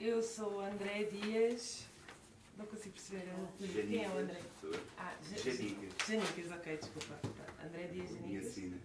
Eu sou o André Dias. Não consigo perceber. Quem é o André? Sou. Ah, Janicas. Janicas, ok, desculpa. André Dias Minha Janicas. sina.